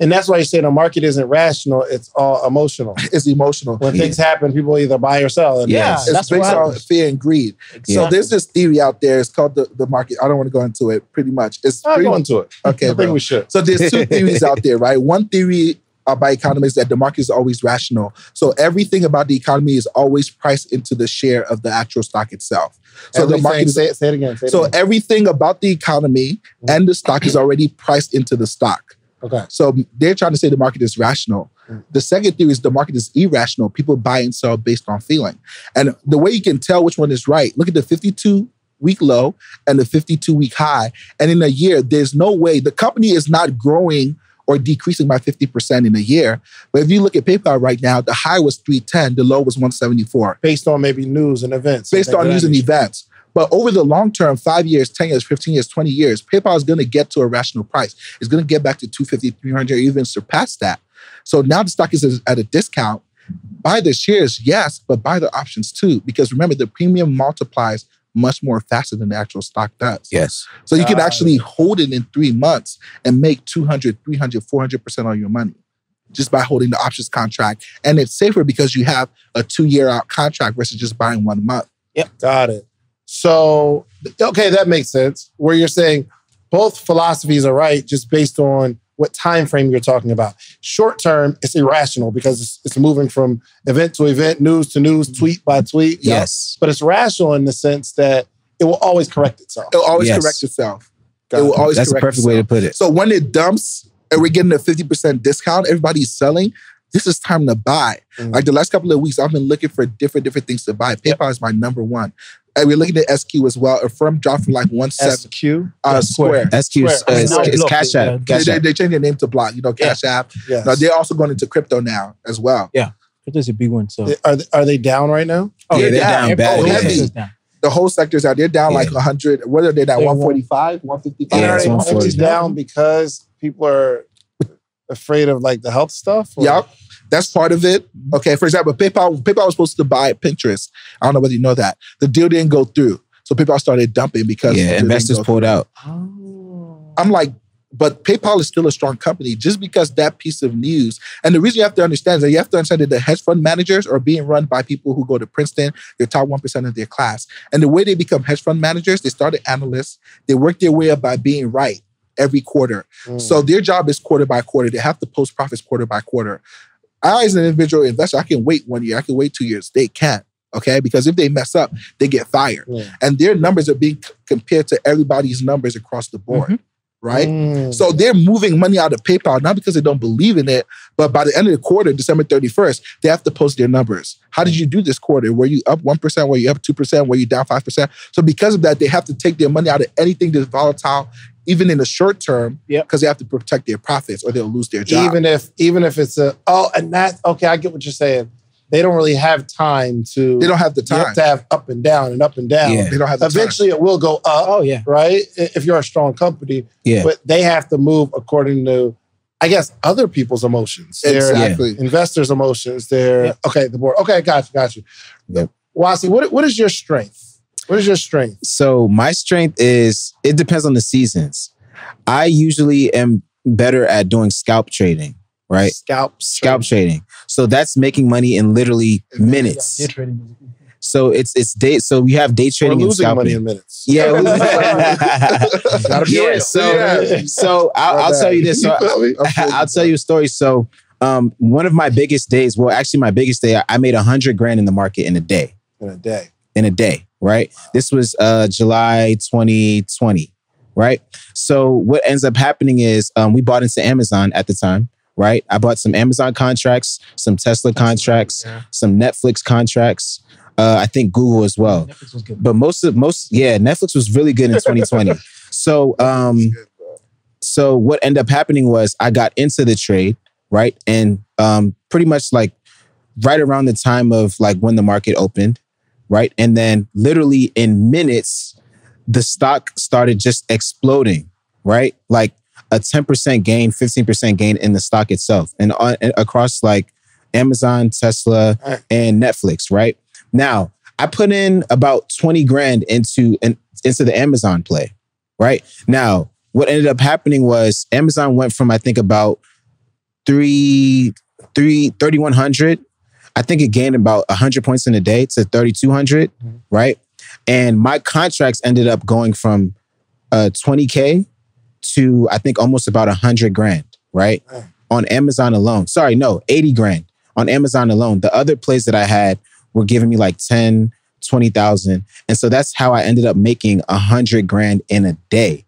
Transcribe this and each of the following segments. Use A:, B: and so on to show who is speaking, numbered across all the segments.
A: And that's why you say the market isn't rational, it's all emotional.
B: It's emotional.
A: When things happen, people either buy or sell. And
C: Yeah.
A: it's-
C: That's
B: based on fear and greed. So there's this theory out there. It's called the, the market. I don't want to go into it pretty much. It's
A: I'll
B: pretty
A: go into it.
B: Okay,
A: I think we should.
B: So there's two theories out there, right? One theory uh, by economists that the market is always rational. So everything about the economy is always priced into the share of the actual stock itself. So
A: Everything-
B: the market is
A: say, it- say it again. Say it
B: so
A: again.
B: everything about the economy and the stock is already priced into the stock.
A: Okay.
B: So they're trying to say the market is rational. Mm. The second theory is the market is irrational. People buy and sell based on feeling. And the way you can tell which one is right, look at the 52 week low and the 52 week high. And in a year, there's no way the company is not growing or decreasing by 50% in a year. But if you look at PayPal right now, the high was 310, the low was 174
A: Based on maybe news and events.
B: based on news and events. But over the long term, five years, 10 years, 15 years, 20 years, PayPal is going to get to a rational price. It's going to get back to 250, 300, even surpass that. So now the stock is at a discount. Buy the shares, yes, but buy the options too. Because remember, the premium multiplies much more faster than the actual stock does.
C: Yes.
B: So you can actually hold it in three months and make 200, 300, 400% on your money just by holding the options contract. And it's safer because you have a two year out contract versus just buying one month. Yep.
A: Got it. So, okay, that makes sense. Where you're saying both philosophies are right, just based on what time frame you're talking about. Short term, it's irrational because it's, it's moving from event to event, news to news, mm-hmm. tweet by tweet. you know?
C: Yes.
A: But it's rational in the sense that it will always correct itself.
B: It'll always
C: Yes.
B: correct itself.
A: Got
B: it will always
C: That's a
B: correct
C: perfect way to put it.
B: So when it dumps and we're getting a 50% discount, everybody's selling, this is time to buy.
A: Mhm.
B: Like the last couple of weeks, I've been looking for different different things to buy. PayPal is my number one. And we're looking at SQ as well. Affirm dropped from like one seven
A: SQ.
B: uh,
D: Square.
B: square.
C: SQ is,
A: Square.
C: uh, is,
D: Now
C: is Cash App.
B: They,
C: Cash
B: they,
C: App.
B: they changed their name to Block, you know, Cash App.
A: Yes.
B: Now they're also going into crypto now as well.
D: Yeah, crypto's a big one. So
A: Are, they, are they down right now?
C: Yeah, they're
B: they're
C: down
B: down.
C: bad.
B: Oh,
C: yeah.
B: heavy. The whole sector's out. They're down
C: Yeah.
B: like 100. What are they down? 145, 155?
C: Yeah,
A: Are
C: it's 140.
A: down because people are afraid of like the health stuff? or-
B: Yep. That's part of it. Okay. For example, PayPal, PayPal was supposed to buy Pinterest. I don't know whether you know that. The deal didn't go through. So PayPal started dumping because the
C: Yeah, investors pulled out. Oh.
B: I'm like, but PayPal is still a strong company just because that piece of news. And the reason you have to understand is that you have to understand that the hedge fund managers are being run by people who go to Princeton, they're top 1% of their class. And the way they become hedge fund managers, they started analysts, they work their way up by being right every quarter.
A: Mm.
B: So their job is quarter by quarter. They have to post profits quarter by quarter. I, as an individual investor, I can wait one year, I can wait two years. They can't. Okay, because if they mess up, they get fired,
A: Yeah.
B: and their numbers are being c- compared to everybody's numbers across the board, right?
A: Mm.
B: So they're moving money out of PayPal, not because they don't believe in it, but by the end of the quarter, December 31st, they have to post their numbers. How did you do this quarter? Were you up 1%? Were you up 2%? Were you down 5%? So because of that, they have to take their money out of anything that's volatile, even in the short term,
D: Yep.
B: because they have to protect their profits or they'll lose their job.
A: even if even if it's a oh and that okay i get what you're saying they don't really have time to
B: they don't have the
A: you have
B: time.
A: to have up and down and up and down
C: Yeah.
B: They don't have the time.
A: eventually it will go up
D: Oh yeah.
A: right if you're a strong company
C: Yeah.
A: but they have to move according to i guess other people's emotions their
B: Exactly.
A: investors emotions their
D: Yep.
A: okay the board okay got you got you
C: Yep.
A: Wasi, what, what is your strength what is your strength
C: So my strength is it depends on the seasons. I usually am better at doing scalp trading, right?
A: scalp
C: Scalp trading. So that's making money in literally minutes.
D: Day trading.
C: So it's it's day. So we have day trading and
A: losing money
C: scalping.
A: in minutes
C: Yeah. Yeah. So
A: Yeah.
C: so I'll, I'll tell you this. So
A: me?
C: I'll tell you a story. So, um, one of my biggest days, well, actually, my biggest day, I- I made a hundred grand in the market in a day.
A: in a day
C: In a day, right? This was uh, July 2020, right? So, what ends up happening is um, we bought into Amazon at the time, right? I bought some Amazon contracts, some Tesla contracts, some Netflix contracts. Uh, I think Google as well.
D: Netflix was good.
C: But most of most, yeah, Netflix was really good in 2020. so, um, so what ended up happening was I got into the trade, right? And um pretty much like right around the time of like when the market opened, right? And then literally in minutes, the stock started just exploding, right? Like a 10% gain, 15% gain in the stock itself and on, and across like Amazon, Tesla, and Netflix, right? Now, I put in about 20 grand into an, into the Amazon play, right? Now, what ended up happening was Amazon went from I think about three, three, 3,100. I think it gained about 100 points in a day to 3,200,
A: Mhm.
C: right? And my contracts ended up going from uh, 20K to I think almost about 100 grand, right? On Amazon alone. Sorry, no, 80 grand on Amazon alone. The other plays that I had were giving me like 10, 20,000. And so that's how I ended up making 100 grand in a day.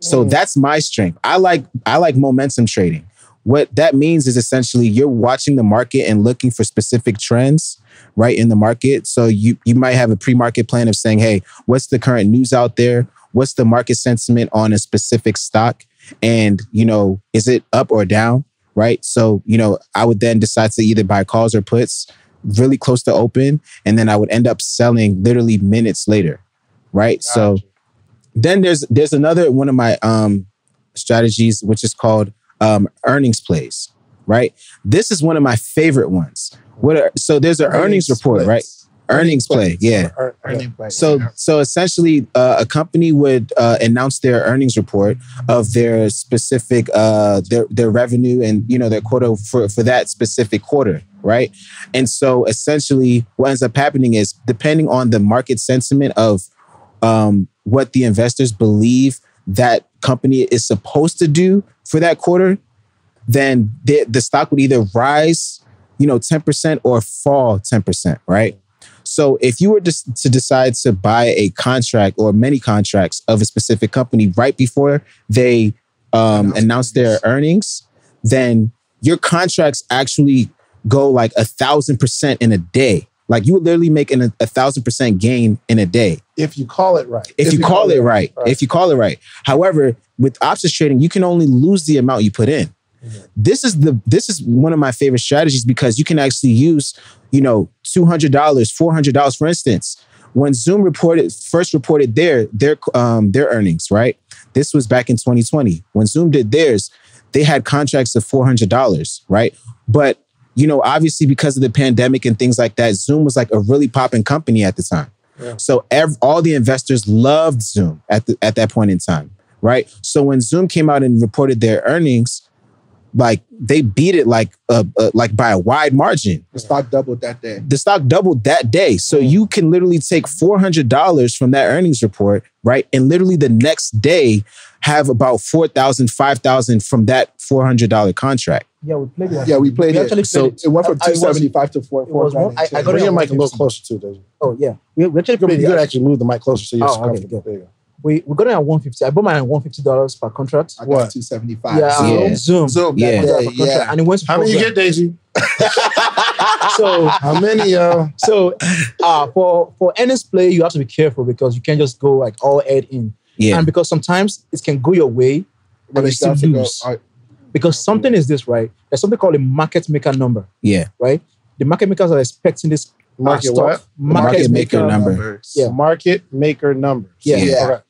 C: So that's my strength. I like I like momentum trading. What that means is essentially you're watching the market and looking for specific trends right in the market. So you you might have a pre-market plan of saying, "Hey, what's the current news out there? What's the market sentiment on a specific stock? And, you know, is it up or down?" Right? So, you know, I would then decide to either buy calls or puts really close to open and then I would end up selling literally minutes later. Right? So then there's there's another one of my um strategies which is called um earnings plays right? This is one of my favorite ones. What are, so there's an earnings, report right? earnings play yeah.
A: Ear- earning.
B: Price.
C: so so essentially uh, a company would uh, announce their earnings report of their specific uh their their revenue and you know their quota for for that specific quarter right? And so essentially what ends up happening is depending on the market sentiment of um what the investors believe that company is supposed to do for that quarter then the, the stock would either rise you know 10% or fall 10% right so if you were just to decide to buy a contract or many contracts of a specific company right before they um,
B: Announce
C: announce their earnings, then your contracts actually go like a thousand percent in a day. Like you would literally make an, a thousand percent gain in a day
A: If you call it right.
C: if, you, call, it right.
A: right.
C: If you call it right. However, with options trading, you can only lose the amount you put in.
A: Mhm.
C: This is the this is one of my favorite strategies because you can actually use, you know, two hundred dollars, four hundred dollars, for instance. When Zoom reported first reported their their um their earnings, right? This was back in 2020. When Zoom did theirs, they had contracts of four hundred dollars, right? But you know, obviously because of the pandemic and things like that, Zoom was like a really popping company at the time.
A: Yeah.
C: So ev- all the investors loved Zoom at the, at that point in time, right? So when Zoom came out and reported their earnings, like they beat it like uh, uh, like by a wide margin.
B: the stock doubled that day.
C: The stock doubled that day. So
A: Mm.
C: you can literally take $400 from that earnings report, right? And literally the next day have about 4,000, 5,000 from that $400 contract.
D: Yeah, we played it.
B: Yeah, we played
D: We
B: it.
D: actually
C: So-
D: it.
B: It went from
D: I- I was-
B: 275 to four.
D: it was one- I- I got
A: Bring
D: it
A: your mic a little closer too, Deji.
D: Oh yeah, we, we actually
A: You could,
D: played
A: you could actually move the mic closer so you're
D: Oh, okay,
A: comfortable.
D: good.
A: There you go.
D: We we got it at one fifty. I bought mine at one fifty dollars per contract.
B: I got
A: What?
B: 275.
D: Yeah,
B: So-
C: Yeah.
D: Zoom.
B: Zoom.
C: Yeah.
B: Yeah, yeah,
D: and it went to
A: How many you get,
D: Deji? So
A: How many, yo?
D: so uh for for earnings play, you have to be careful because you can't just go like all head in,
C: Yeah.
D: and because sometimes it can go your way,
B: But
D: but you still
B: start go,
D: lose.
B: uh,
D: Because something is this right? There's something called a market maker number,
C: yeah.
D: right? The market makers are expecting this uh,
A: Market what?
D: Market,
C: Market
D: maker,
C: maker number.
B: numbers.
D: Yeah.
A: Market maker numbers.
D: Yeah.
B: Yeah.
A: Okay.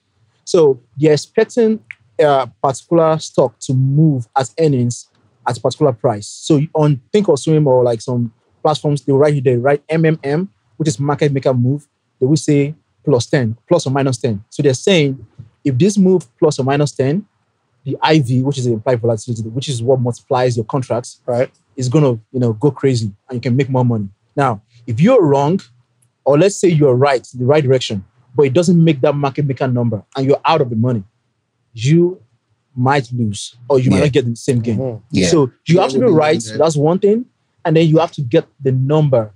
D: So they're expecting a particular stock to move at earnings at a particular price. So on Think or like some platforms, they will write you they write MMM, which is market maker move. They will say plus 10, plus or minus 10. So they're saying if this move plus or minus 10, the IV, which is the implied volatility, which is what multiplies your contracts,
A: Right.
D: is gonna, you know, go crazy and you can make more money. Now, if you're wrong, or let's say you're right, the right direction, but it doesn't make that market maker number and you're out of the money, you might lose or you might
C: Yeah.
D: not get the same gain.
A: Mhm.
C: Yeah.
D: So you
B: Yeah,
D: have to be right.
B: limited.
D: That's one thing. And then you have to get the number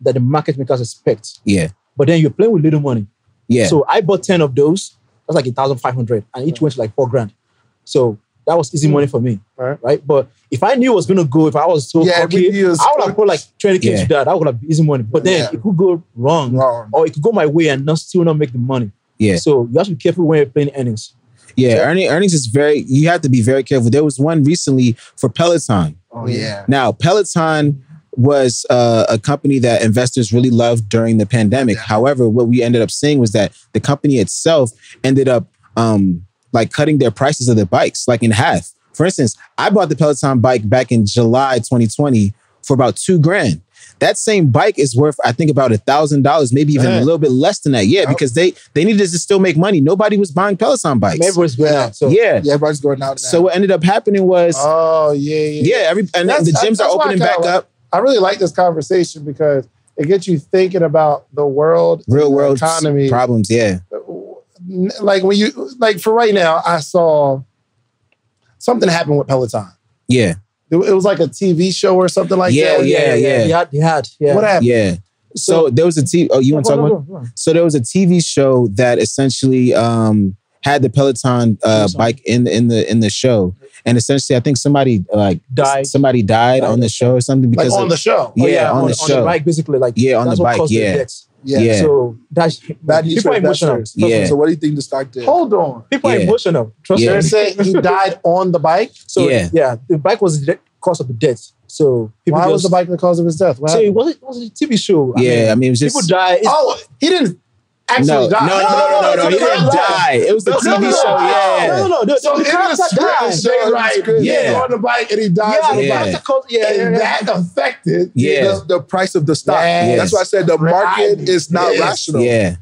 D: that the market makers expect.
C: Yeah.
D: But then you're playing with little money.
C: Yeah.
D: So I bought 10 of those. That's like a thousand five hundred. And each went to like four grand. So that was easy money for me.
A: Right.
D: Right. But if I knew it was gonna go, if I was so
B: Yeah,
D: cocky,
B: we knew it was
D: I would have put like 20k
C: Yeah.
D: to that. That would have been easy money. But then
B: Yeah.
D: it could go wrong.
B: Wrong.
D: Or it could go my way and not still not make the money.
C: Yeah.
D: So you have to be careful when you're playing earnings.
C: Yeah, earning, earnings is very. You have to be very careful. There was one recently for Peloton.
B: Oh, yeah.
C: Now, Peloton was uh, a company that investors really loved during the pandemic.
B: Yeah.
C: However, what we ended up seeing was that the company itself ended up um, like cutting their prices of the bikes like in half. For instance, I bought the Peloton bike back in July 2020 for about two grand. That same bike is worth, I think, about a thousand dollars, maybe even
A: Man.
C: a little bit less than that. Yeah, because they they needed to still make money. Nobody was buying Peloton bikes.
D: Everybody's going
B: Yeah.
D: out. So
C: yeah.
B: Yeah, everybody's going out now.
C: So what ended up happening was,
A: Oh yeah, yeah.
C: yeah, every and
A: That's-
C: the gyms are opening back
A: like-
C: up.
A: I really like this conversation because it gets you thinking about the world,
C: Real world
A: economy.
C: problems. Yeah, uh,
A: Like when you like for right now, I saw something happen with Peloton.
C: yeah,
A: It, it was like a TV show or something like
C: Yeah,
A: that.
C: yeah, yeah.
D: He had, he had, yeah.
A: What happened?
C: yeah. So there was a T. Oh, you want to talk about? So there was a TV show that essentially um, had the Peloton uh, bike in the in the in the show, and essentially I think somebody like
D: Died.
C: Somebody died
D: Died.
C: on the show or something
A: Like
C: because
A: on
C: of-
A: the show.
C: Yeah,
D: Oh, yeah,
C: on the
D: on the bike, basically, like
C: Yeah, on the bike, yeah.
D: deaths.
B: Yeah.
C: yeah.
D: So that's
B: Bad news
D: people
B: for
D: are emotional.
C: Yeah.
B: So what do you think the stock did?
A: Hold on.
D: People are
C: Yeah.
D: emotional. Trust
C: Yeah.
A: They're
D: me.
A: saying he died on the bike.
D: So
C: Yeah.
D: yeah. the bike was the cause of the death. So people
A: Why
D: just,
A: was the bike the cause of his death? What
D: So it
A: happened?
D: was it was a TV show.
C: yeah, I mean it was just
D: people die. It's,
A: oh, he didn't actually
C: no, no,
A: die.
C: no, no, no, no, no, he didn't die. It was the
A: No, no,
C: TV show. Yeah,
D: oh, no. The,
A: So
D: the
A: in the
D: character
A: script,
D: died.
A: they like,
B: Yeah.
A: on the bike and he dies
D: Yeah,
A: on the
D: the
C: Yeah.
A: bike.
D: yeah, yeah,
A: And
D: yeah.
A: that affected
C: Yeah.
B: The, the price of the stock.
A: Yes.
B: That's why I said the market is not
A: Yes.
B: rational.
C: yeah.